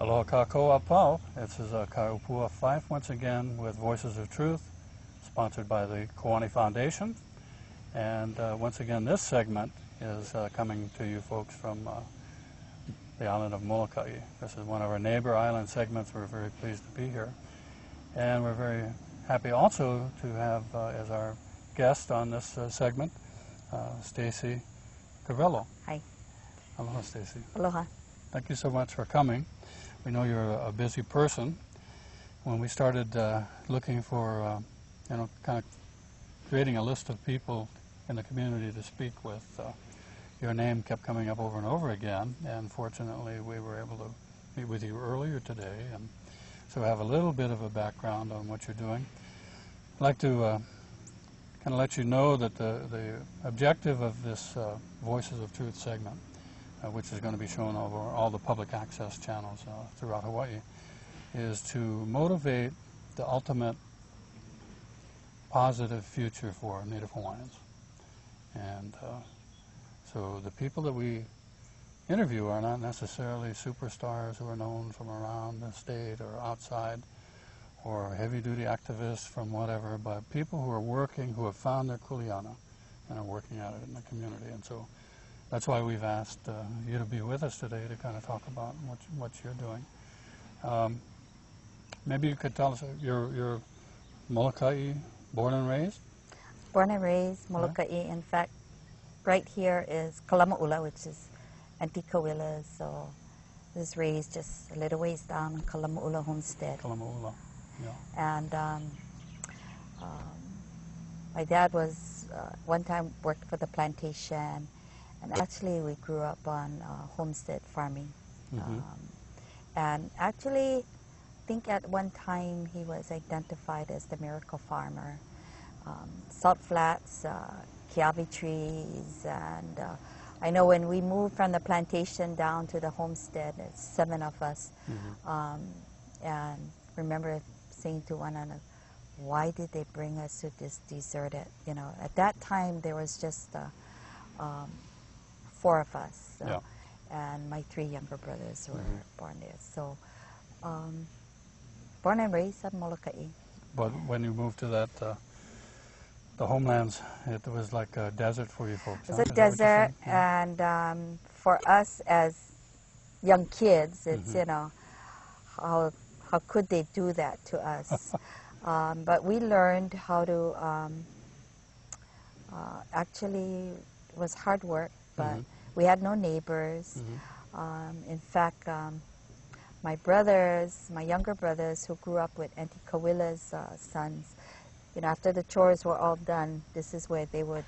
Aloha kākou apau. This is uh, Kaiopua Fife once again with Voices of Truth, sponsored by the Koani Foundation. And uh, once again, this segment is uh, coming to you folks from uh, the island of Molokai. This is one of our neighbor island segments. We're very pleased to be here. And we're very happy also to have uh, as our guest on this uh, segment, uh, Stacey Crivello. Hi. Aloha, Stacey. Aloha. Thank you so much for coming. We know you're a busy person. When we started uh, looking for, uh, you know, kind of creating a list of people in the community to speak with, uh, your name kept coming up over and over again. And fortunately, we were able to meet with you earlier today, and so have a little bit of a background on what you're doing. I'd like to uh, kind of let you know that the, the objective of this uh, Voices of Truth segment which is going to be shown over all the public access channels uh, throughout Hawaii, is to motivate the ultimate positive future for Native Hawaiians. And uh, so the people that we interview are not necessarily superstars who are known from around the state or outside or heavy-duty activists from whatever, but people who are working, who have found their kuleana and are working at it in the community. And so that's why we've asked uh, you to be with us today to kind of talk about what, what you're doing. Um, maybe you could tell us, you're, you're Molokai, born and raised? Born and raised Molokai. In fact, right here is Kalamaula, which is Auntie Kawila. So I was raised just a little ways down in Kalamaula Homestead. Kalamaula, yeah. And um, um, my dad was, uh, one time worked for the plantation and actually, we grew up on uh, homestead farming. Mhm. Um, and actually, I think at one time he was identified as the miracle farmer. Um, salt flats, uh, kiawe trees, and uh, I know when we moved from the plantation down to the homestead, it's seven of us, Mhm. um, and remember saying to one another, why did they bring us to this deserted? You know, at that time there was just uh, um, four of us, so, Yeah. and my three younger brothers were Mhm. born there. So, um, born and raised at Molokai. But when you moved to that, uh, the homelands, it was like a desert for you folks. It huh? was a what you're desert. Yeah. and um, for us as young kids, it's Mhm. you know, how how could they do that to us? um, but we learned how to. Um, uh, actually, it was hard work, but Mhm. we had no neighbors. Mhm. Um, in fact, um, my brothers, my younger brothers who grew up with Auntie Kawila's uh, sons, you know, after the chores were all done, this is where they would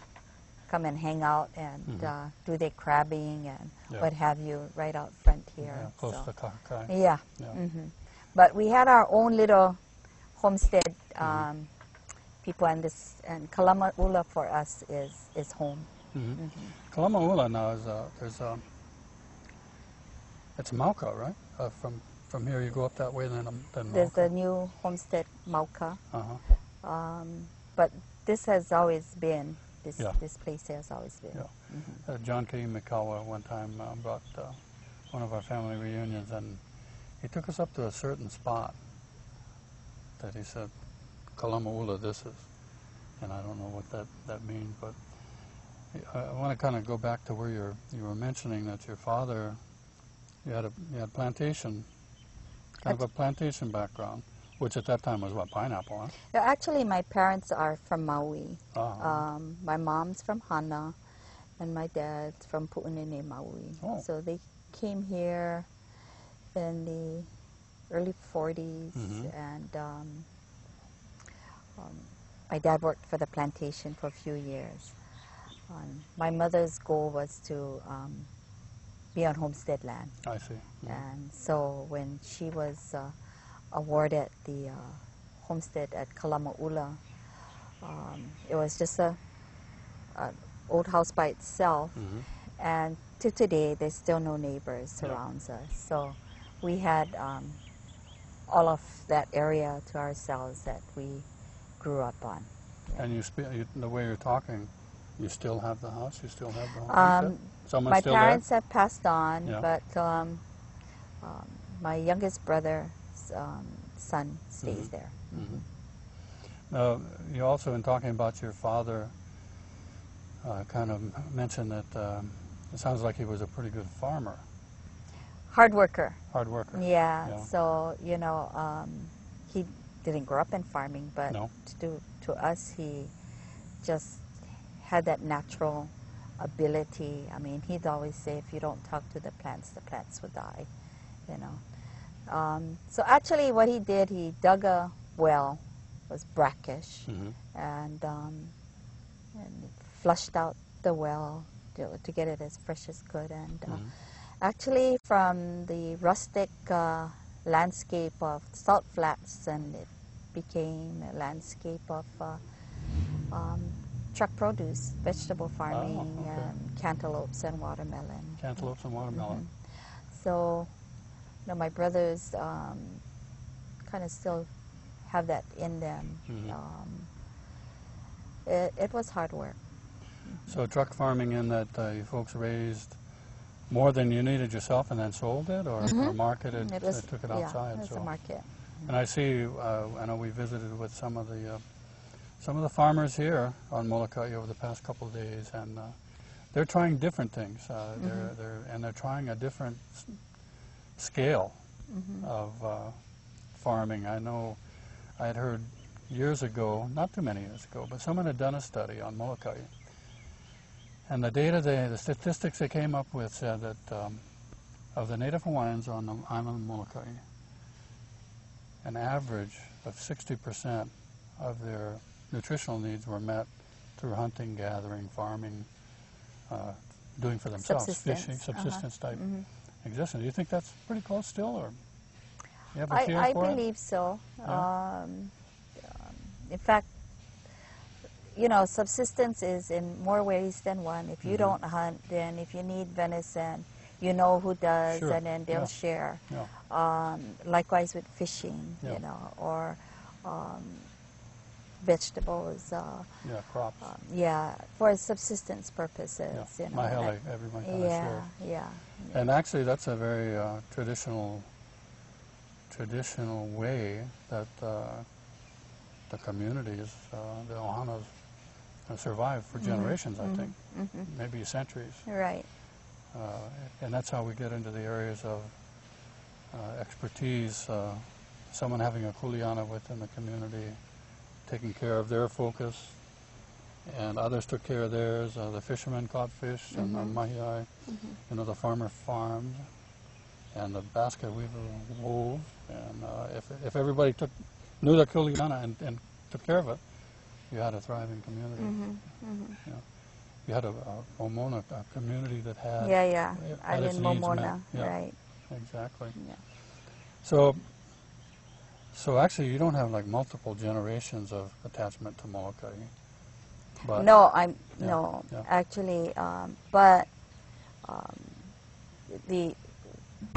come and hang out and Mhm. uh, do their crabbing and Yeah. what have you right out front here. Yeah, close so. to Kahakai. Yeah. Yeah. hmm But we had our own little homestead Mm-hmm. um, people, and this and Kalamaula for us is is home. Mhm. Mhm. Kalamaula now is uh, there's a it's Mauka, right? Uh, from from here you go up that way, then um, then There's the new homestead Mauka. uh-huh. Um, but this has always been, this, Yeah. this place has always been. Yeah. Mhm. Uh, John K. Mikawa one time uh, brought uh, one of our family reunions, and he took us up to a certain spot that he said, Kalamaula, this is. And I don't know what that, that means, but I, want to kind of go back to where you're, you were mentioning that your father, you had a you had plantation, kind of a plantation background, which at that time was what, pineapple, huh? Yeah, Actually, my parents are from Maui. Ah, Um, my mom's from Hana, and my dad's from Pu'unene, Maui. Oh. So they came here in the early 40s, Mhm. and um, um, my dad worked for the plantation for a few years. Um, my mother's goal was to um, be on homestead land. I see. Mhm. And so when she was uh, awarded the uh, homestead at Kalamaula, um, it was just a, a old house by itself. Mhm. And to today, there's still no neighbors Yeah. surrounds us. So we had um, all of that area to ourselves that we grew up on. And you, you, the way you're talking, you still have the house. You still have the home. Um? My still parents have passed on, Yeah. but um, um, my youngest brother's um, son stays Mhm. there. Mhm. Now, you also, in talking about your father, uh, kind of mentioned that um, it sounds like he was a pretty good farmer, Hard worker. hard worker. Yeah, Yeah. So you know, um, he didn't grow up in farming, but No. to to us, he just had that natural ability. I mean, he'd always say, "If you don't talk to the plants, the plants will die." You know. Um, so actually, what he did, he dug a well, was brackish, Mhm. and um, and flushed out the well to, to get it as fresh as could, and. Uh, Mhm. Actually, from the rustic uh, landscape of salt flats, and it became a landscape of uh, um, truck produce, vegetable farming, okay. and cantaloupes and watermelon. Cantaloupes and watermelon. Mhm. So, you know, my brothers um, kind of still have that in them. Mhm. Um, it, it was hard work. So truck farming in that uh, you folks raised more than you needed yourself and then sold it, or, or Mhm. marketed, It uh, took it yeah, outside. it was so. a market. And I see, uh, I know we visited with some of the uh, some of the farmers here on Molokai over the past couple of days, and uh, they're trying different things. Uh, They're, Mhm. they're and they're trying a different s- scale Mhm. of uh, farming. I know I had heard years ago, not too many years ago, but someone had done a study on Molokai, and the data, they, the statistics they came up with said that um, of the Native Hawaiians on the island of Molokai, an average of 60% of their nutritional needs were met through hunting, gathering, farming, uh, doing for themselves, fishing, Subsistence, uh-huh. subsistence type Mhm. existence. Do you think that's pretty close still, or you have a I, for it? believe so. Yeah. Um, um, in fact, you know, subsistence is in more ways than one. If you Mhm. don't hunt, then if you need venison, you know who does, Sure. and then they'll Yeah. share. Yeah. Um, likewise with fishing, you know, or um, vegetables. Uh, Yeah, crops. um, yeah, for subsistence purposes. yeah. You know, Mahele, everyone kind of yeah, yeah. And actually, that's a very uh, traditional, traditional way that uh, the communities, uh, the Ohanas, have survived for Mhm, generations. I mhm, think, mhm. maybe centuries. Right. Uh, and that's how we get into the areas of uh, expertise. Uh, someone having a kuleana within the community, taking care of their focus, and others took care of theirs. Uh, the fishermen caught fish, and the Mhm. mahiai, Mhm. you know, the farmer farmed, and the basket weaver wove. And uh, if, if everybody took knew their kuleana and, and took care of it, you had a thriving community. Mhm, mhm. You had a, a Omona, a community that had Yeah, yeah. had I'm its in needs met. Momona, Yeah. right? exactly. Yeah. So, so actually, you don't have like multiple generations of attachment to Molokai. But no, I'm Yeah, no. yeah. Actually, um, but um, the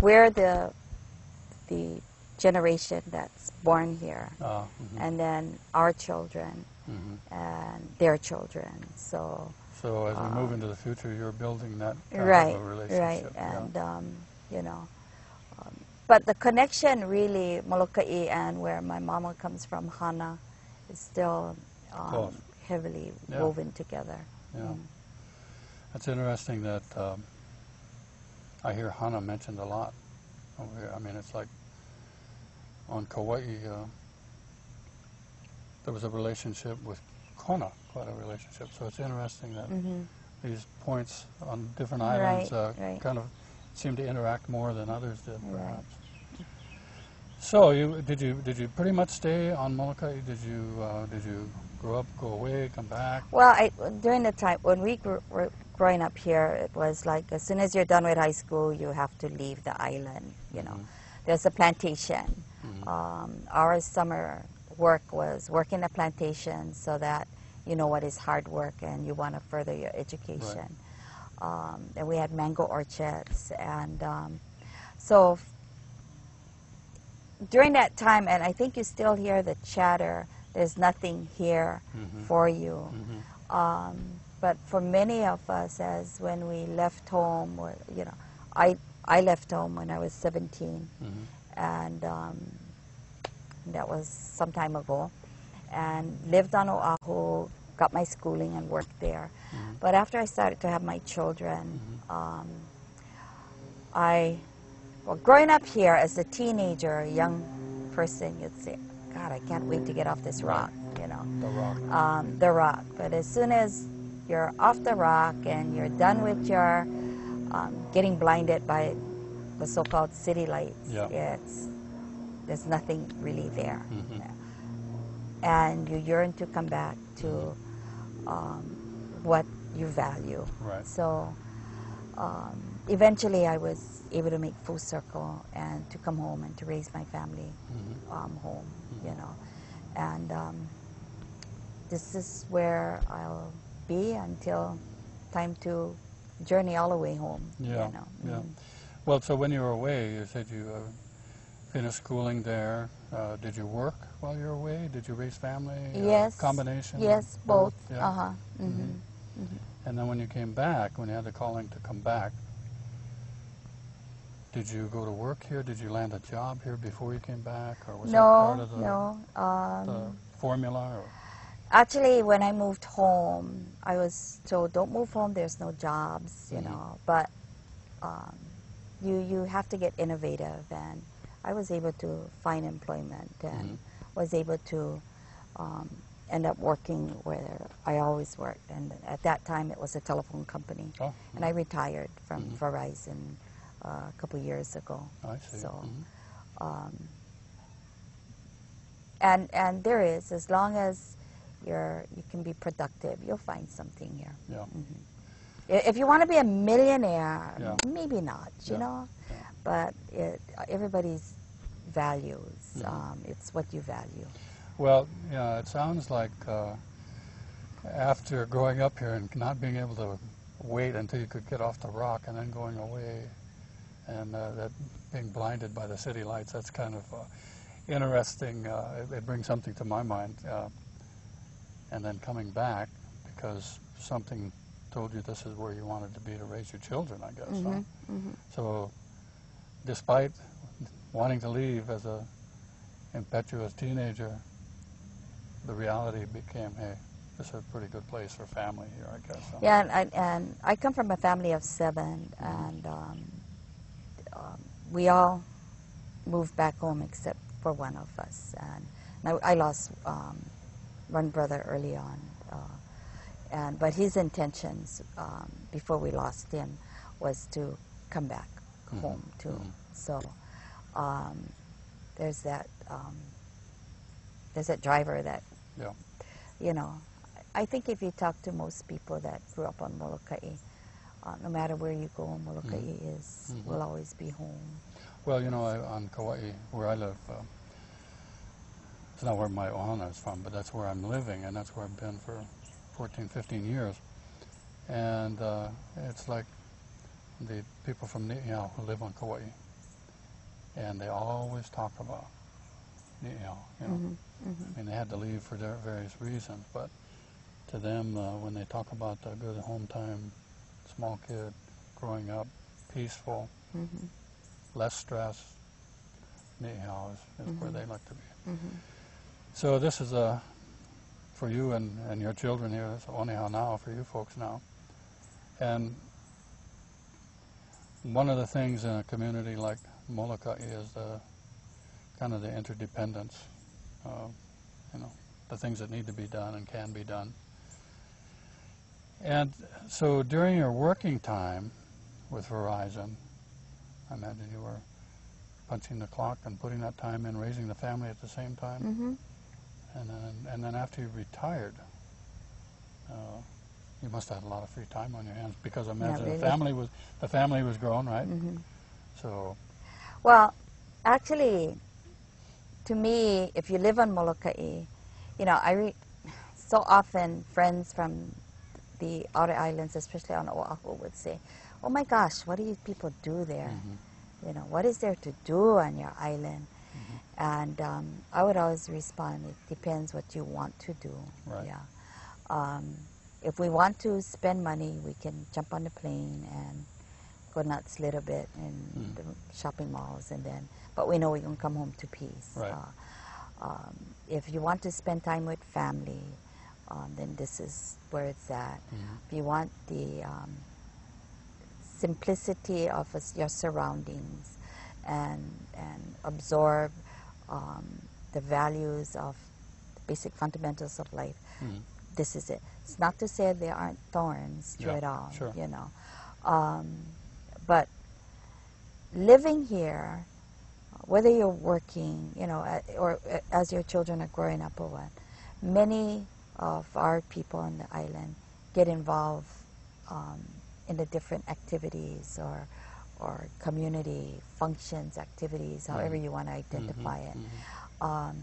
we're the the generation that's born here, Uh, mhm, and then our children mhm. and their children. So So as we move um, into the future, you're building that kind right, relationship. right, yeah. and um, you know. But the connection really, Molokai and where my mama comes from, Hana, is still um, heavily Yeah. woven together. Yeah. Mm. It's interesting that um, I hear Hana mentioned a lot over here. I mean, it's like on Kauai, uh, there was a relationship with Kona, quite a relationship. So it's interesting that Mhm. these points on different Right, islands uh, right. kind of seem to interact more than others did, Right. perhaps. So you did you did you pretty much stay on Molokai? Did you uh, did you grow up, go away, come back? Well, I, during the time when we grew, were growing up here, it was like as soon as you're done with high school, you have to leave the island. You know, Mhm. there's a plantation. Mhm. Um, our summer work was working the plantation so that you know what is hard work and you want to further your education. Um, and we had mango orchards, and um, so during that time, and I think you still hear the chatter. There's nothing here Mhm. for you. Mhm. Um, but for many of us, as when we left home, or you know, I I left home when I was 17, Mhm. and um, that was some time ago, and lived on Oahu, got my schooling and worked there. Mhm. But after I started to have my children, um, I, well, growing up here as a teenager, a young person, you'd say, God, I can't wait to get off this rock, you know The rock. um, the rock. But as soon as you're off the rock and you're done with your um, getting blinded by the so-called city lights, Yeah. it's there's nothing really there, Mhm. And you yearn to come back to um, what you value. Right. So um, eventually, I was able to make full circle and to come home and to raise my family Mhm. um, home, you know. And um, this is where I'll be until time to journey all the way home. Yeah, You know. yeah. Mhm. Well, so when you were away, you said you uh, finished schooling there. Uh, did you work while you were away? Did you raise family? Uh, Yes. combination? Yes, both. Yeah. Uh huh. hmm Mhm. And then when you came back, when you had the calling to come back, did you go to work here? Did you land a job here before you came back, or was that part of the, no. Um, the formula? Or? Actually, when I moved home, I was told, "Don't move home. There's no jobs," you Mhm. know. But um, you you have to get innovative, and I was able to find employment and Mhm. Was able to um, end up working where I always worked. And at that time, it was a telephone company, Oh, and I retired from Mhm. Verizon uh, a couple years ago. I see. So. Mhm. Um, and and there is as long as you're you can be productive, you'll find something here. Yeah. Mhm. If you want to be a millionaire, Yeah. maybe not, you Yeah. know, Yeah. but it, everybody's values. Mhm. Um, it's what you value. Well, yeah, it sounds like uh, after growing up here and not being able to wait until you could get off the rock and then going away and uh, that being blinded by the city lights, that's kind of uh, interesting. Uh, it, it brings something to my mind. Uh, and then coming back because something told you this is where you wanted to be to raise your children, I guess. huh? Mhm, mhm. So, despite wanting to leave as a impetuous teenager, the reality became, hey, this is a pretty good place for family here, I guess. huh? Yeah, and I, and I come from a family of seven, and um, um, we all moved back home except for one of us. And I, I lost um, one brother early on, uh, and but his intentions um, before we lost him was to come back Mhm, home too. mhm. So um, there's that um, there's that driver that Yeah. you know, I think if you talk to most people that grew up on Molokai, uh, no matter where you go, Molokai is Mhm. will always be home. Well, you know, I, on Kauai, where I live, um, it's not where my ohana is from, but that's where I'm living, and that's where I've been for 14, 15 years. And uh, it's like the people from Ni'ihau who live on Kauai, and they always talk about you know. Mhm, mhm. I mean, they had to leave for their various reasons, but to them, uh, when they talk about the good home time, small kid, growing up, peaceful, Mhm, less stress, Ni'ihau is, is where Mhm. they like to be. mhm. So this is a, for you and, and your children here, it's now, for you folks now. And one of the things in a community like Molokai is the kind of the interdependence, uh, you know, the things that need to be done and can be done. And so during your working time with Verizon, I imagine you were punching the clock and putting that time in, raising the family at the same time. Mhm. And then, and then after you retired, uh, you must have had a lot of free time on your hands because I imagine really. the family was the family was grown, right? Mhm. So, Well, actually, to me, if you live on Molokai, you know, I so often friends from the outer islands, especially on Oahu, would say, "Oh my gosh, what do you people do there? mhm, You know, what is there to do on your island?" Mhm. And um, I would always respond, "It depends what you want to do." Right. Yeah. Um, if we want to spend money, we can jump on the plane and go nuts a little bit in Mm. the shopping malls, and then, but we know we can come home to peace. Right. Uh, um, if you want to spend time with family, um, then this is where it's at. Mhm. If you want the um, simplicity of your surroundings and and absorb um, the values of the basic fundamentals of life, Mhm. this is it. It's not to say there aren't thorns to Yeah, it all, sure. you know. Um, but living here, whether you're working, you know, or as your children are growing up or what, many of our people on the island get involved um, in the different activities or or community functions, activities, however Mhm. you want to identify Mhm, it mhm. um,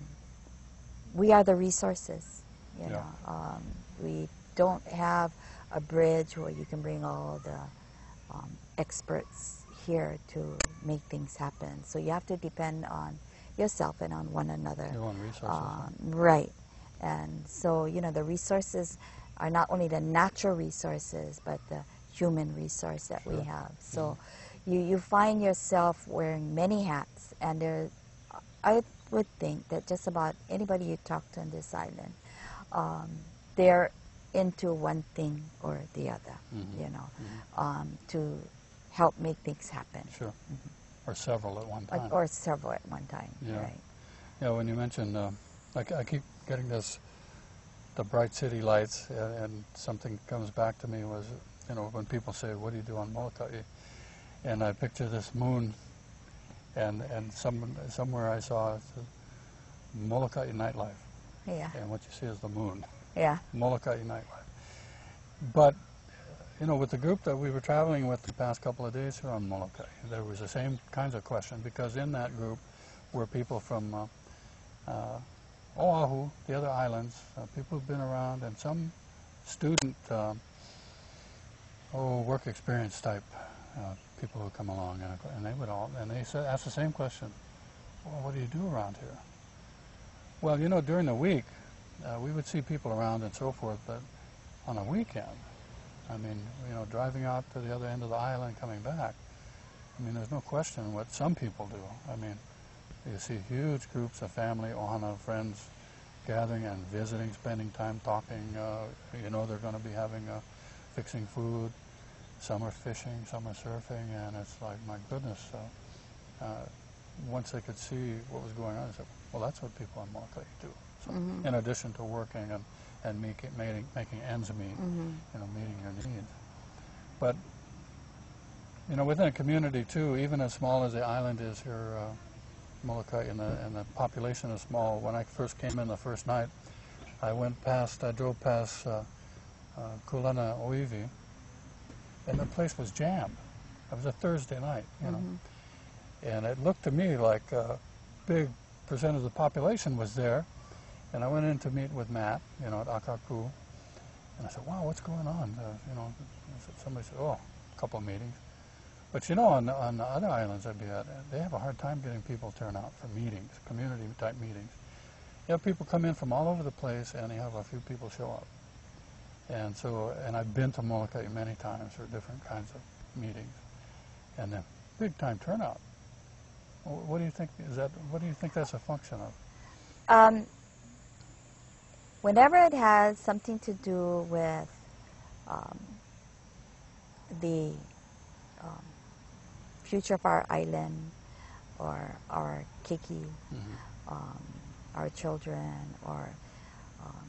we are the resources. You Yeah. know, um, we don't have a bridge where you can bring all the um, experts here to make things happen. So you have to depend on yourself and on one another. Your own resources. Um, right. And so, you know, the resources are not only the natural resources, but the human resource that we have. So you, you find yourself wearing many hats, and there, I would think that just about anybody you talk to on this island, um, they're into one thing or the other, Mhm. you know, Mhm. um, to help make things happen. Sure. Or several at one Or, time. or several at one time, Yeah. right? Yeah, when you mentioned, uh, I, I keep getting this, the bright city lights, and, and something comes back to me was, you know, when people say, "What do you do on Molokai?" and I picture this moon, and and some somewhere I saw Molokai nightlife, Yeah, and what you see is the moon, yeah. Molokai nightlife. But you know, with the group that we were traveling with the past couple of days here on Molokai, there was the same kinds of question because in that group were people from uh, uh, Oahu, the other islands, uh, people who've been around, and some student, um, oh, work experience type uh, people who come along, and, and they would all, and they said, ask the same question: Well, what do you do around here? Well, you know, during the week, uh, we would see people around and so forth, but on a weekend, I mean, you know, driving out to the other end of the island, coming back. I mean, there's no question what some people do. I mean, you see huge groups of family, ohana, friends gathering and visiting, spending time talking. Uh, you know, they're going to be having, uh, fixing food. Some are fishing, some are surfing, and it's like, my goodness. Uh, uh, once they could see what was going on, they said, well, that's what people in Molokai do. So, Mhm. In addition to working and, and making, making, making ends meet Mhm. you know, meeting your needs. But, you know, within a community too, even as small as the island is here, uh, Molokai, and the, and the population is small. When I first came in the first night, I went past, I drove past uh, uh, Kulana Oiwi, and the place was jammed. It was a Thursday night, you know, Mhm. and it looked to me like a big percent of the population was there. And I went in to meet with Matt, you know, at Akaku, and I said, "Wow, what's going on?" Uh, you know, somebody said, "Oh, a couple of meetings." But you know, on the, on the other islands I'd be at, they have a hard time getting people to turn out for meetings, community type meetings. You have people come in from all over the place, and you have a few people show up. And so, and I've been to Molokai many times for different kinds of meetings, and then big time turnout. What do you think is that? What do you think that's a function of? Um, whenever it has something to do with um, the um, future of our island or our keiki, Mhm. um, our children, or um,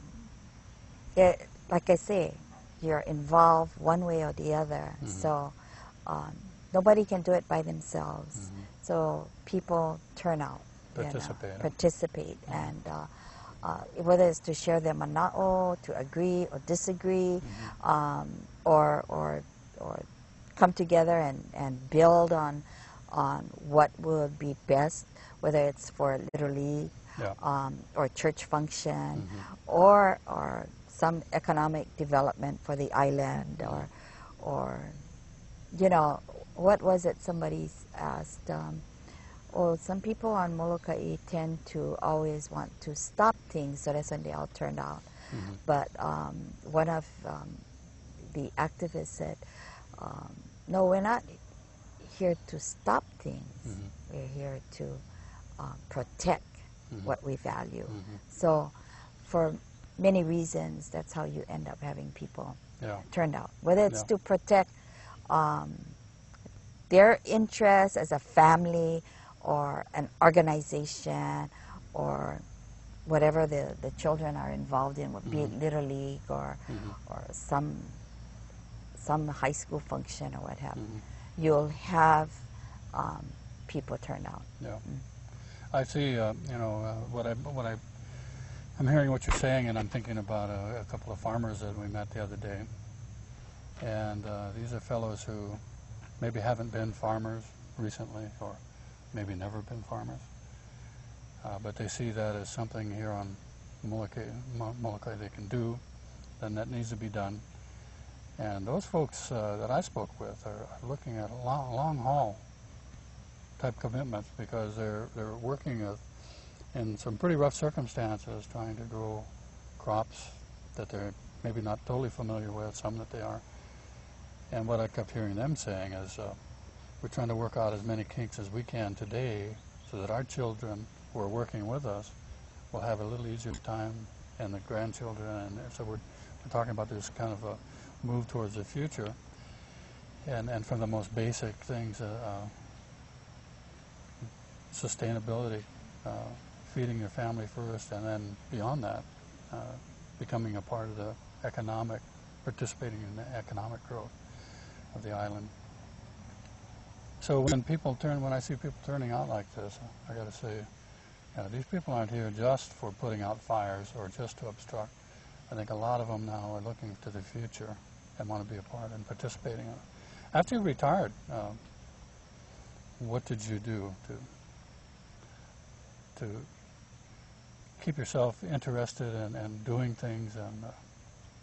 it, like I say, you're involved one way or the other. Mhm. So um, nobody can do it by themselves. Mhm. So people turn out, you know, Participate. participate, and uh, uh, whether it's to share their mana'o, to agree or disagree, Mm-hmm. um, or or or come together and, and build on on what would be best, whether it's for literally Yeah. um, or church function, Mhm. or or some economic development for the island, or or you know what was it? Somebody asked. Um, well, some people on Molokai tend to always want to stop things, so that's when they all turned out. Mhm. But um, one of um, the activists said, um, "No, we're not here to stop things. Mhm. We're here to uh, protect Mhm. what we value. Mhm. So, for many reasons, that's how you end up having people Yeah. turned out. Whether it's Yeah. to protect um, their interests as a family or an organization or whatever the, the children are involved in, be Mhm. it Little League or, Mhm. or some, some high school function or what have you, Mhm. you'll have um, people turned out. Yeah. I see, uh, you know, uh, what I, what I, I'm hearing what you're saying and I'm thinking about a, a couple of farmers that we met the other day. And uh, these are fellows who maybe haven't been farmers recently or maybe never been farmers. Uh, but they see that as something here on Molokai, Mo- Molokai they can do, then that needs to be done. And those folks uh, that I spoke with are, looking at long, long haul type commitments because they're they're working with, in some pretty rough circumstances, trying to grow crops that they're maybe not totally familiar with, some that they are. And what I kept hearing them saying is, uh, we're trying to work out as many kinks as we can today, so that our children who are working with us will have a little easier time, and the grandchildren, and so we're, we're talking about this kind of a move towards the future, and and from the most basic things. Uh, uh, sustainability, uh, feeding your family first, and then beyond that, uh, becoming a part of the economic, participating in the economic growth of the island. So when people turn, when I see people turning out like this, I got to say, know, these people aren't here just for putting out fires or just to obstruct. I think a lot of them now are looking to the future and want to be a part and participating in it. After you retired, uh, what did you do to to keep yourself interested in, and doing things and uh,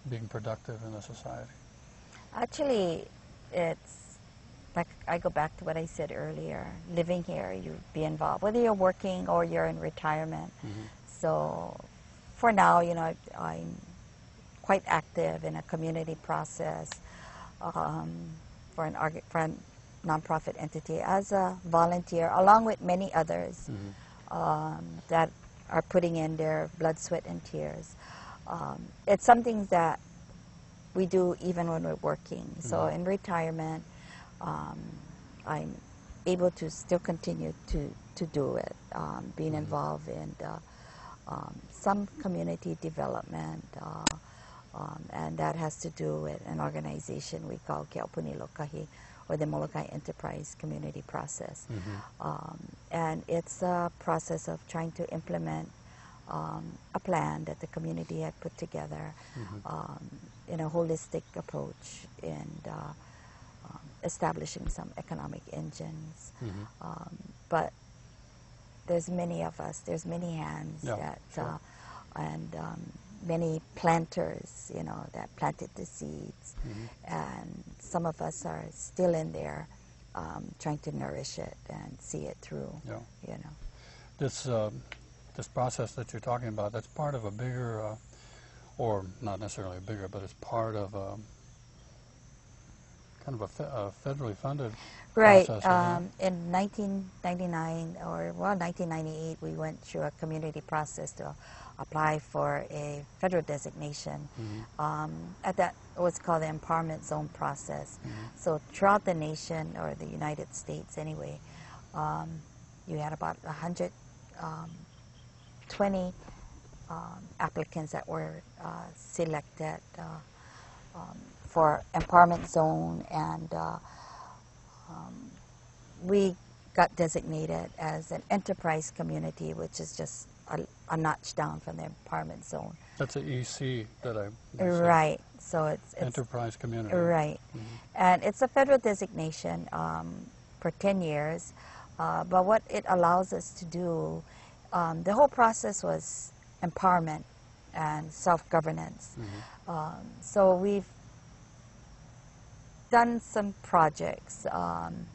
being productive in the society? Actually, it's like I go back to what I said earlier. Living here, you be involved, whether you're working or you're in retirement. Mhm. So, for now, you know, I'm quite active in a community process um, for an for a nonprofit entity as a volunteer, along with many others Mhm. um, that are putting in their blood, sweat, and tears. Um, it's something that we do even when we're working. So Mhm. in retirement, um, I'm able to still continue to, to do it, um, being Mhm. involved in um, some community development, uh, um, and that has to do with an organization we call Ke Aupuni Lokahi, or the Molokai Enterprise Community Process. Mhm. Um, and it's a process of trying to implement um, a plan that the community had put together Mhm. um, in a holistic approach and uh, establishing some economic engines. Mhm. Um, but there's many of us, there's many hands Yeah, that, sure. uh, and um, many planters, you know, that planted the seeds. Mhm. And some of us are still in there um, trying to nourish it and see it through, Yeah. you know. This um, this process that you're talking about, that's part of a bigger, uh, or not necessarily a bigger, but it's part of a kind of a, fe- a federally funded Right. process? Um, in 1999 or well 1998, we went through a community process to apply for a federal designation. Mhm. Um, at that, what's called the empowerment zone process. Mhm. So throughout the nation or the United States, anyway, um, you had about 120 um, applicants that were uh, selected uh, um, for empowerment zone and uh, um, we got designated as an enterprise community, which is just a, a notch down from the empowerment zone. That's the EC that I. Right. So it's, it's Enterprise community. right, Mhm. and it's a federal designation um, for 10 years. Uh, but what it allows us to do, um, the whole process was empowerment and self-governance. Mhm. Um, so we've done some projects um,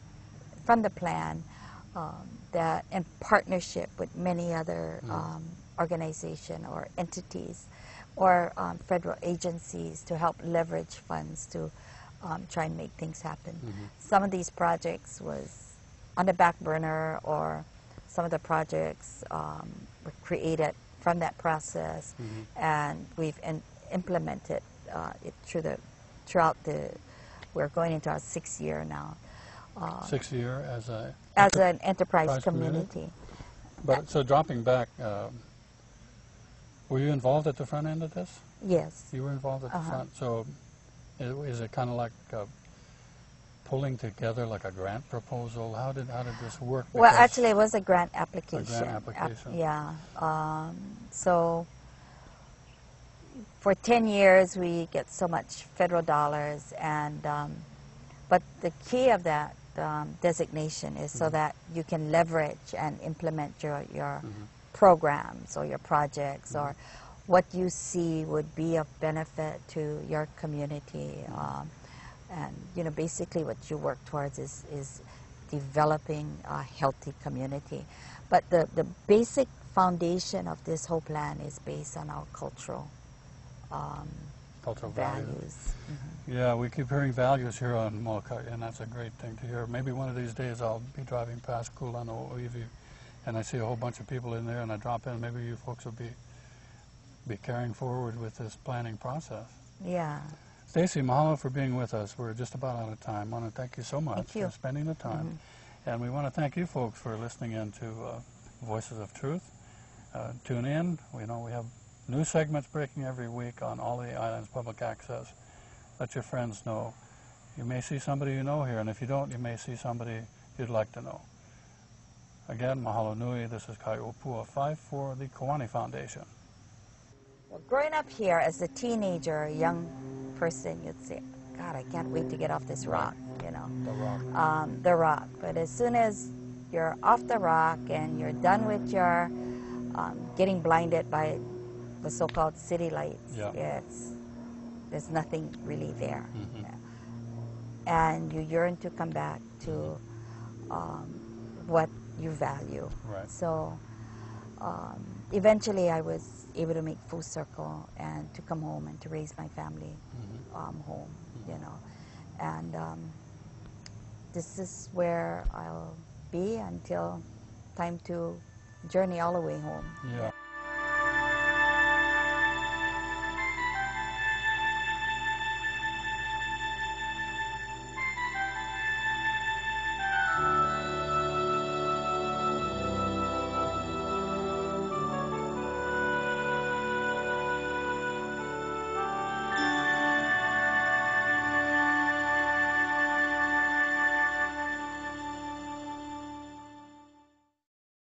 from the plan um, that, in partnership with many other Mm. um, organization or entities or um, federal agencies, to help leverage funds to um, try and make things happen. Mhm. Some of these projects was on the back burner, or some of the projects um, were created from that process, Mhm. and we've in, implemented uh, it through the throughout the. We're going into our sixth year now uh, Six year as a as an enterprise Enterprise community? community. But so dropping back, um, were you involved at the front end of this? Yes. You were involved at the Uh-huh. front. So is it kind of like uh, pulling together like a grant proposal? How did how did this work? Well, actually, it was a grant application. App- application. yeah. Um, so for 10 years, we get so much federal dollars, and um, but the key of that um, designation is so Mhm. that you can leverage and implement your your Mhm. programs or your projects Mhm. or what you see would be of benefit to your community. Um, and you know, basically, what you work towards is is developing a healthy community. But the the basic foundation of this whole plan is based on our cultural um, cultural values. values. Mhm. Yeah, we keep hearing values here on Molokai, and that's a great thing to hear. Maybe one of these days I'll be driving past Kulana Oiwi, and I see a whole bunch of people in there, and I drop in. Maybe you folks will be be carrying forward with this planning process. Yeah. Stacey, mahalo for being with us. We're just about out of time. I want to thank you so much you. for spending the time. Mhm. And we want to thank you folks for listening in to uh, Voices of Truth. Uh, tune in. We know we have new segments breaking every week on all the islands public access. Let your friends know. You may see somebody you know here, and if you don't, you may see somebody you'd like to know. Again, mahalo nui. This is Kaiopua Fife for the Koani Foundation. Well, growing up here as a teenager, a young person, you'd say, God, I can't wait to get off this rock, you know, The Rock. um, the rock. But as soon as you're off the rock and you're done with your um, getting blinded by the so-called city lights, Yeah. it's, there's nothing really there. Mhm. And you yearn to come back to um, what you value. Right. So um, eventually I was able to make full circle and to come home and to raise my family Mhm. um, home, you know. And um, this is where I'll be until time to journey all the way home. Yeah.